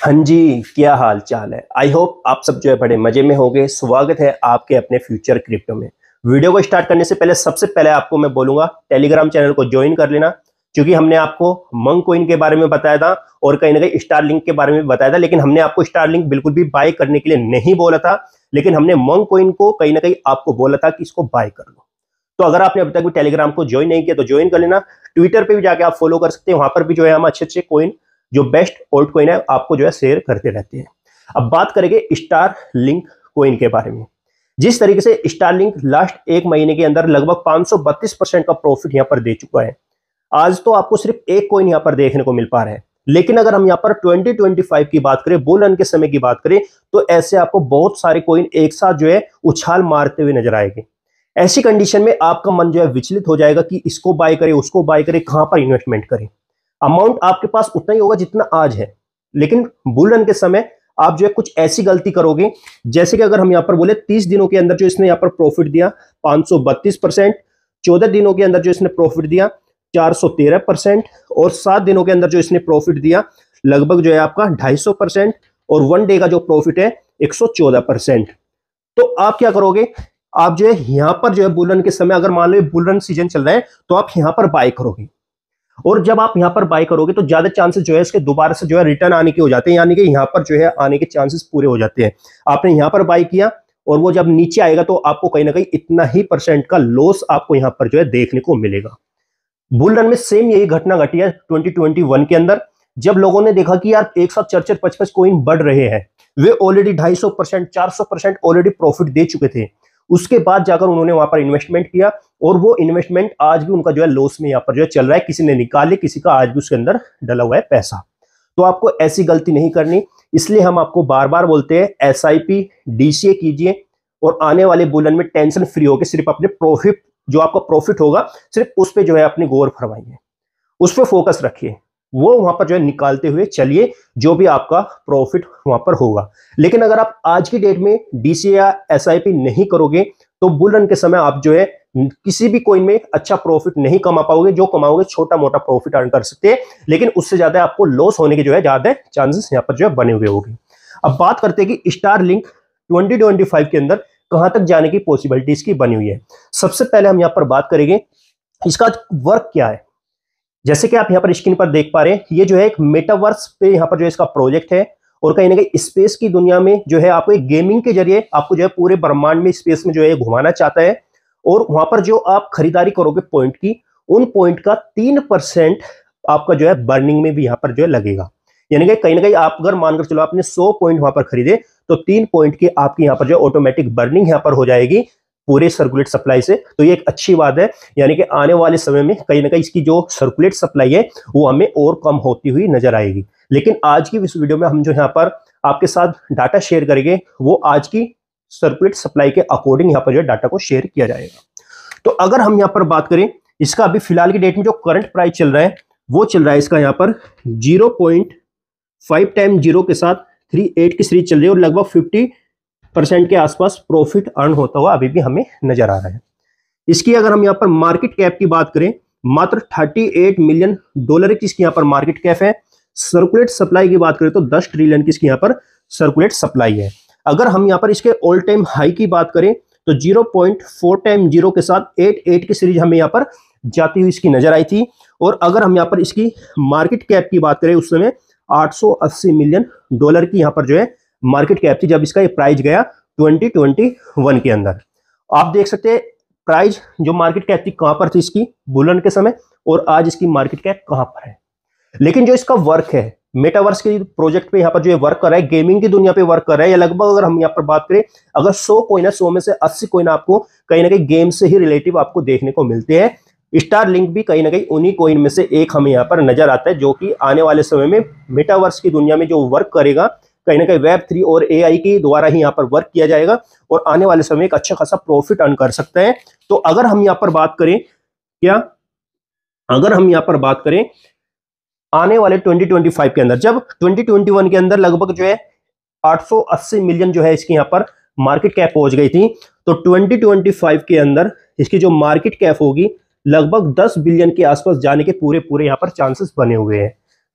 हाँ जी, क्या हाल चाल है? आई होप आप सब जो है बड़े मज़े में होंगे। स्वागत है आपके अपने फ्यूचर क्रिप्टो में। वीडियो को स्टार्ट करने से पहले, सबसे पहले आपको मैं बोलूँगा टेलीग्राम चैनल को ज्वाइन कर लेना, क्योंकि हमने आपको मंग कोइन के बारे में बताया था और कहीं ना कहीं स्टार लिंक के बारे में बताया था, लेकिन हमने आपको स्टार लिंक बिल्कुल भी बाय करने के लिए नहीं बोला था, लेकिन हमने मंग कोइन को कहीं ना कहीं आपको बोला था कि इसको बाय कर लो। तो अगर आपने अभी तक भी टेलीग्राम को ज्वाइन नहीं किया तो ज्वाइन कर लेना। ट्विटर पे भी जाके आप फॉलो कर सकते हैं, वहाँ पर भी जो है हम अच्छे अच्छे कोइन जो बेस्ट ओल्ड कोइन है, आपको जो है शेयर करते रहते हैं। अब बात करेंगे स्टार लिंक कोइन के बारे में। जिस तरीके से स्टार लिंक लास्ट एक महीने के अंदर लगभग 532 परसेंट का प्रॉफिट यहाँ पर दे चुका है। आज तो आपको सिर्फ़ एक कोइन यहाँ पर देखने को मिल पा रहा है। लेकिन अगर हम यहाँ पर 2025 की बात करें बुल रन के समय की बात करें तो ऐसे आपको बहुत सारे कोइन एक साथ जो है उछाल मारते हुए नज़र आएँगे। ऐसी कंडीशन में आपका मन जो है विचलित हो जाएगा कि इसको बाय करे, उसको बाय करे, कहाँ पर इन्वेस्टमेंट करें। अमाउंट आपके पास उतना ही होगा जितना आज है। लेकिन बुल रन के समय आप जो है कुछ ऐसी गलती करोगे, जैसे कि अगर हम यहाँ पर बोले 30 दिनों के अंदर जो इसने यहाँ पर प्रॉफिट दिया 532 परसेंट चौदह दिनों के अंदर जो इसने प्रॉफिट दिया 413 परसेंट और सात दिनों के अंदर जो इसने प्रॉफिट दिया, लगभग जो है आपका 250 परसेंट और वन डे का जो प्रॉफिट है 114 परसेंट तो आप क्या करोगे? आप जो है यहाँ पर जो है बुलन के समय, अगर मान लो बुलन सीज़न चल रहा है तो आप यहाँ पर बाय करोगे। और जब आप यहाँ पर बाय करोगे तो ज़्यादा चांसेस जो है इसके दोबारा से जो है रिटर्न आने के हो जाते हैं, यानी कि यहाँ पर जो है आने के चांसेस पूरे हो जाते हैं। आपने यहाँ पर बाय किया और वो जब नीचे आएगा तो आपको कहीं ना कहीं इतना ही परसेंट का लॉस आपको यहाँ पर जो है देखने को मिलेगा। बुल रन में सेम यही घटना घटी है 2021 के अंदर। जब लोगों ने देखा कि यार एक साथ चार चार पच पच कोइन बढ़ रहे हैं, वे ऑलरेडी ढाई सौ परसेंट चार सौ परसेंट ऑलरेडी प्रॉफिट दे चुके थे। उसके बाद जाकर उन्होंने वहाँ पर इन्वेस्टमेंट किया और वो इन्वेस्टमेंट आज भी उनका जो है लॉस में यहाँ पर जो है चल रहा है। किसी ने निकाले, किसी का आज भी उसके अंदर डला हुआ है पैसा। तो आपको ऐसी गलती नहीं करनी। इसलिए हम आपको बार बार बोलते हैं एस आई पी डीसीए कीजिए और आने वाले बुलन में टेंशन फ्री होकर सिर्फ़ अपने प्रॉफिट जो आपका प्रॉफिट होगा, सिर्फ़ उस पर जो है अपनी गौर फरमाइए। उस पर फोकस रखिए। वो वहाँ पर जो है निकालते हुए चलिए, जो भी आपका प्रॉफिट वहाँ पर होगा। लेकिन अगर आप आज की डेट में डीसी या एसआईपी नहीं करोगे तो बुल रन के समय आप जो है किसी भी कोइन में अच्छा प्रॉफिट नहीं कमा पाओगे, जो कमाओगे छोटा मोटा प्रॉफिट अर्न कर सकते हैं, लेकिन उससे ज़्यादा आपको लॉस होने के जो है ज़्यादा चांसेस यहाँ पर जो है बने हुए होंगे। अब बात करते हैं कि स्टार लिंक 2025 के अंदर कहाँ तक जाने की पॉसिबिलिटीज की बनी हुई है। सबसे पहले हम यहाँ पर बात करेंगे, इसका वर्क क्या है? जैसे कि आप यहाँ पर स्क्रीन पर देख पा रहे हैं, ये जो है एक मेटावर्स पे यहाँ पर जो इसका प्रोजेक्ट है और कहीं ना कहीं स्पेस की दुनिया में जो है आपको एक गेमिंग के ज़रिए आपको जो है पूरे ब्रह्मांड में स्पेस में जो है घुमाना चाहता है और वहाँ पर जो आप खरीदारी करोगे पॉइंट की, उन पॉइंट का तीन परसेंट आपका जो है बर्निंग में भी यहाँ पर जो है लगेगा। यानी कि कहीं ना कहीं आप अगर मानकर चलो आपने सौ पॉइंट वहाँ पर खरीदे तो तीन पॉइंट की आपकी यहाँ पर जो ऑटोमेटिक बर्निंग यहाँ पर हो जाएगी। पूरे सर्कुलेट सप्लाई से तो ये एक अच्छी बात है। यानी कि आने वाले समय में कहीं ना कहीं इसकी जो सर्कुलेट सप्लाई है, वो हमें और कम होती हुई नज़र आएगी। लेकिन आज की इस वीडियो में हम जो यहाँ पर आपके साथ डाटा शेयर करेंगे, वो आज की सर्कुलेट सप्लाई के अकॉर्डिंग यहाँ पर जो डाटा को शेयर किया जाएगा। तो अगर हम यहाँ पर बात करें, इसका अभी फ़िलहाल की डेट में जो करंट प्राइस चल रहा है, वो चल रहा है इसका यहाँ पर zero point five time zero के साथ थ्री एट की सीरीज़ चल रही है और लगभग फिफ्टी परसेंट के आसपास प्रॉफिट अर्न होता हुआ अभी भी हमें नज़र आ रहा है। इसकी अगर हम यहाँ पर मार्केट कैप की बात करें, मात्र 38 मिलियन डॉलर की इसकी यहाँ पर मार्केट कैप है? सर्कुलेट सप्लाई की बात करें तो 10 ट्रिलियन की इसकी यहाँ पर सर्कुलेट सप्लाई है। अगर हम यहाँ पर इसके ऑल टाइम हाई की बात करें तो 0.4 टाइम ज़ीरो के साथ 8 8 की सीरीज़ हमें यहाँ पर जाती हुई इसकी नज़र आई थी। और अगर हम यहाँ पर इसकी मार्केट कैप की बात करें, उस समय 880 मिलियन डॉलर की यहाँ पर जो है मार्केट कैप थी जब इसका प्राइस गया 2021 के अंदर। आप देख सकते हैं प्राइस जो मार्केट कैप थी कहाँ पर थी इसकी? बुलन के समय और आज इसकी मार्केट कैप कहाँ पर है? लेकिन जो इसका वर्क है मेटावर्स के प्रोजेक्ट पे यहाँ पर जो वर्क कर रहा है गेमिंग की दुनिया पे वर्क कर रहा है, या लगभग अगर हम यहाँ पर बात करें, अगर 100 कोइन है 100 में से 80 कोइन आपको कहीं ना कहीं गेम से ही रिलेटिव आपको देखने को मिलते हैं। स्टार लिंक भी कहीं ना कहीं उन्हीं कोइन में से एक हमें यहाँ पर नज़र आता है, जो कि आने वाले समय में मेटावर्स की दुनिया में जो वर्क करेगा कहीं ना कहीं वेब थ्री और एआई के द्वारा ही यहाँ पर वर्क किया जाएगा और आने वाले समय एक अच्छा खासा प्रॉफिट अर्न कर सकते हैं। तो अगर हम यहाँ पर बात करें, क्या? अगर हम यहाँ पर बात करें, आने वाले 2025 के अंदर, जब 2021 के अंदर लगभग जो है 880 मिलियन जो है इसकी यहाँ पर मार्केट कैप पहुँच गई थी तो 2025 के अंदर इसकी जो मार्केट कैप होगी, लगभग 10 बिलियन के आसपास जाने के पूरे पूरे यहाँ पर चांसेस बने हुए हैं।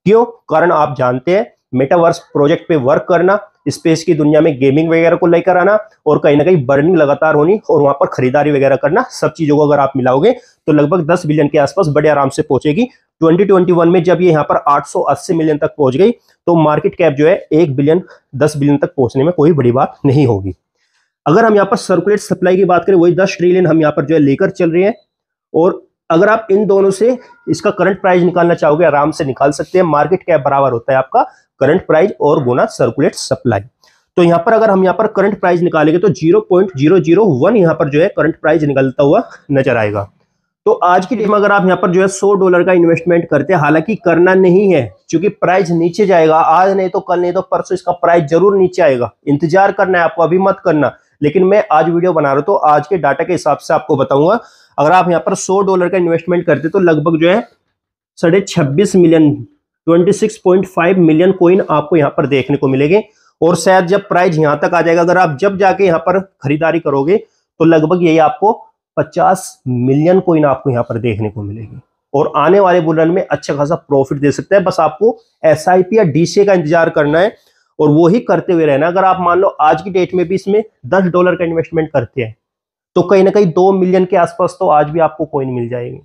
क्यों? कारण आप जानते हैं मेटावर्स प्रोजेक्ट पे वर्क करना स्पेस की दुनिया में गेमिंग वगैरह को लेकर आना और कहीं ना कहीं बर्निंग लगातार होनी और वहाँ पर खरीदारी वगैरह करना, सब चीज़ों को अगर आप मिलाओगे तो लगभग 10 बिलियन के आसपास बड़े आराम से पहुंचेगी। 2021 में जब ये यहाँ पर 880 मिलियन तक पहुँच गई तो मार्केट कैप जो है एक बिलियन दस बिलियन तक पहुँचने में कोई बड़ी बात नहीं होगी। अगर हम यहाँ पर सर्कुलेट सप्लाई की बात करें, वही दस ट्रिलियन हम यहाँ पर जो है लेकर चल रहे हैं और अगर आप इन दोनों से इसका करंट प्राइस निकालना चाहोगे, आराम से निकाल सकते हैं। मार्केट कैप बराबर होता है आपका करंट प्राइस और गुना सर्कुलेट सप्लाई तो यहाँ पर अगर हम यहाँ पर करंट प्राइस निकालेंगे तो 0.001 यहाँ पर जो है करंट प्राइस निकलता हुआ नज़र आएगा। तो आज की डेट में अगर आप यहाँ पर जो है 100 डॉलर का इन्वेस्टमेंट करते हैं, हालाँकि करना नहीं है, क्योंकि प्राइस नीचे जाएगा। आज नहीं तो कल नहीं तो परसों इसका प्राइस ज़रूर नीचे आएगा। इंतज़ार करना है आपको, अभी मत करना। लेकिन मैं आज वीडियो बना रहा हूँ तो आज के डाटा के हिसाब से आपको बताऊँगा अगर आप यहाँ पर सौ डॉलर का इन्वेस्टमेंट करते तो लगभग जो है साढ़े छब्बीस million, twenty six point five million coin आपको यहाँ पर देखने को मिलेंगे। और शायद जब प्राइस यहाँ तक आ जाएगा, अगर आप जब जाके यहाँ पर खरीदारी करोगे तो लगभग यही आपको 50 मिलियन कोइन आपको यहाँ पर देखने को मिलेगी। और आने वाले बुलन में अच्छा खासा प्रॉफिट दे सकता है। बस आपको एसआईपी या डीसीए का इंतज़ार करना है और वो ही करते हुए रहना। अगर आप मान लो आज की डेट में भी इसमें दस डॉलर का इन्वेस्टमेंट करते हैं तो कहीं ना कहीं दो मिलियन के आसपास तो आज भी आपको कोइन मिल जाएगी।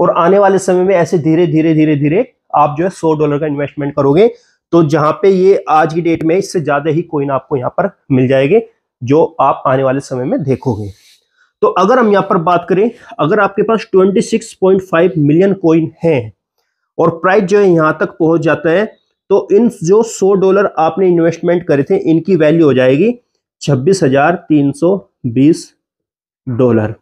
और आने वाले समय में ऐसे धीरे धीरे धीरे धीरे आप जो है सौ डॉलर का इन्वेस्टमेंट करोगे तो जहाँ पे ये आज की डेट में इससे ज़्यादा ही कोइन आपको यहाँ पर मिल जाएँगे, जो आप आने वाले समय में देखोगे। तो अगर हम यहाँ पर बात करें, अगर आपके पास 26.5 मिलियन कोइन है और प्राइस जो है यहाँ तक पहुँच जाता है तो इन जो 100 डॉलर आपने इन्वेस्टमेंट करे थे, इनकी वैल्यू हो जाएगी छब्बीस हज़ार तीन सौ बीस डॉलर।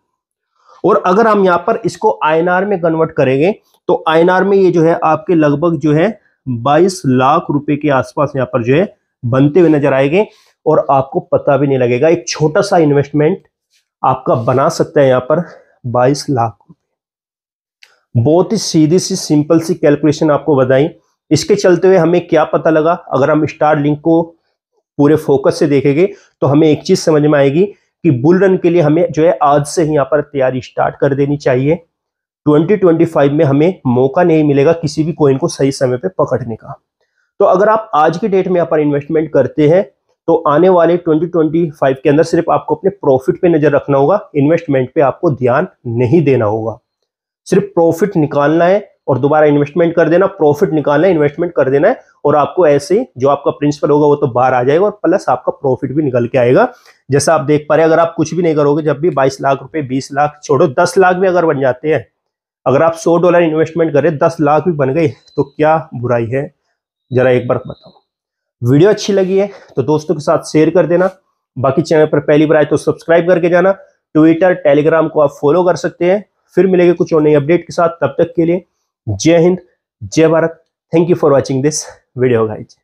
और अगर हम यहाँ पर इसको आईएनआर में कन्वर्ट करेंगे तो आईएनआर में ये जो है आपके लगभग जो है 22 लाख रुपए के आसपास यहाँ पर जो है बनते हुए नज़र आएँगे और आपको पता भी नहीं लगेगा। एक छोटा सा इन्वेस्टमेंट आपका बना सकता है यहाँ पर 22 लाख रुपए। बहुत ही सीधी सी सिंपल सी कैलकुलेशन आपको बताई। इसके चलते हुए हमें क्या पता लगा? अगर हम स्टार लिंक को पूरे फोकस से देखेंगे तो हमें एक चीज़ समझ में आएगी कि बुल रन के लिए हमें जो है आज से ही यहाँ पर तैयारी स्टार्ट कर देनी चाहिए। 2025 में हमें मौका नहीं मिलेगा किसी भी कोइन को सही समय पे पकड़ने का। तो अगर आप आज की डेट में यहाँ पर इन्वेस्टमेंट करते हैं तो आने वाले 2025 के अंदर सिर्फ़ आपको अपने प्रॉफिट पे नज़र रखना होगा इन्वेस्टमेंट पे आपको ध्यान नहीं देना होगा। सिर्फ़ प्रॉफिट निकालना है और दोबारा इन्वेस्टमेंट कर देना प्रॉफिट निकालना इन्वेस्टमेंट कर देना है और आपको ऐसे जो आपका प्रिंसिपल होगा वो तो बाहर आ जाएगा और प्लस आपका प्रॉफिट भी निकल के आएगा। जैसा आप देख पा रहे हैं, अगर आप कुछ भी नहीं करोगे, जब भी बाईस लाख रुपए, बीस लाख छोड़ो, दस लाख भी अगर बन जाते हैं, अगर आप सौ डॉलर इन्वेस्टमेंट करें दस लाख भी बन गए तो क्या बुराई है? जरा एक बार बताओ। वीडियो अच्छी लगी है तो दोस्तों के साथ शेयर कर देना। बाकी चैनल पर पहली बार आए तो सब्सक्राइब करके जाना। ट्विटर टेलीग्राम को आप फॉलो कर सकते हैं। फिर मिलेंगे कुछ और नई अपडेट के साथ। तब तक के लिए जय हिंद जय Bharat. Thank you for watching this video guys